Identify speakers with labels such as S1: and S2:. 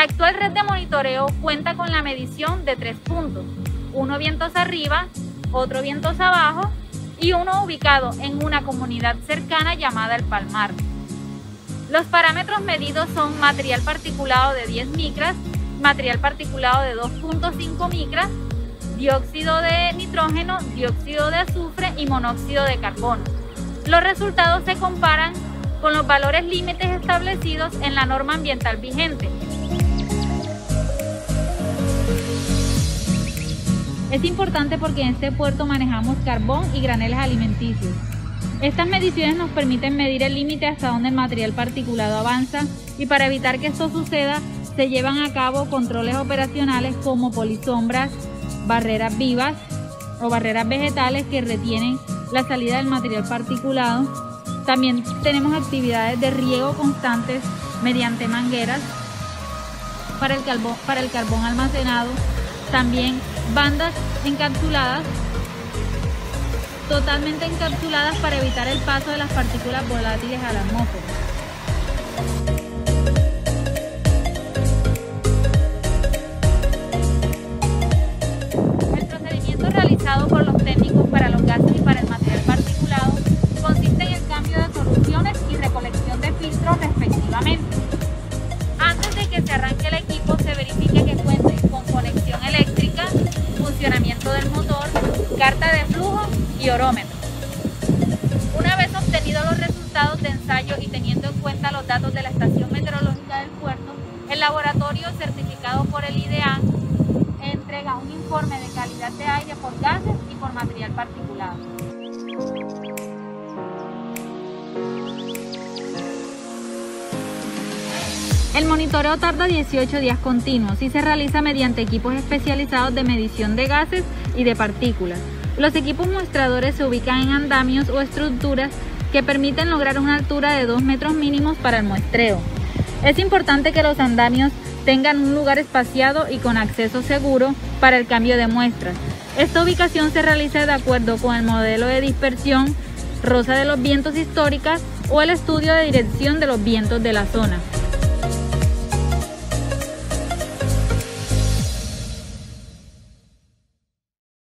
S1: La actual red de monitoreo cuenta con la medición de tres puntos, uno vientos arriba, otro vientos abajo y uno ubicado en una comunidad cercana llamada El Palmar. Los parámetros medidos son material particulado de 10 micras, material particulado de 2.5 micras, dióxido de nitrógeno, dióxido de azufre y monóxido de carbono. Los resultados se comparan con los valores límites establecidos en la norma ambiental vigente. Es importante porque en este puerto manejamos carbón y graneles alimenticios. Estas mediciones nos permiten medir el límite hasta donde el material particulado avanza y para evitar que esto suceda se llevan a cabo controles operacionales como polisombras, barreras vivas o barreras vegetales que retienen la salida del material particulado. También tenemos actividades de riego constantes mediante mangueras para el carbón, para el carbón almacenado. También bandas encapsuladas, totalmente encapsuladas para evitar el paso de las partículas volátiles a la atmósfera. Carta de flujo y orómetro. Una vez obtenidos los resultados de ensayo y teniendo en cuenta los datos de la estación meteorológica del puerto, el laboratorio certificado por el IDEA entrega un informe de calidad de aire por gases y por material particulado. El monitoreo tarda 18 días continuos y se realiza mediante equipos especializados de medición de gases y de partículas. Los equipos muestradores se ubican en andamios o estructuras que permiten lograr una altura de 2 metros mínimos para el muestreo. Es importante que los andamios tengan un lugar espaciado y con acceso seguro para el cambio de muestras. Esta ubicación se realiza de acuerdo con el modelo de dispersión Rosa de los vientos históricas o el estudio de dirección de los vientos de la zona.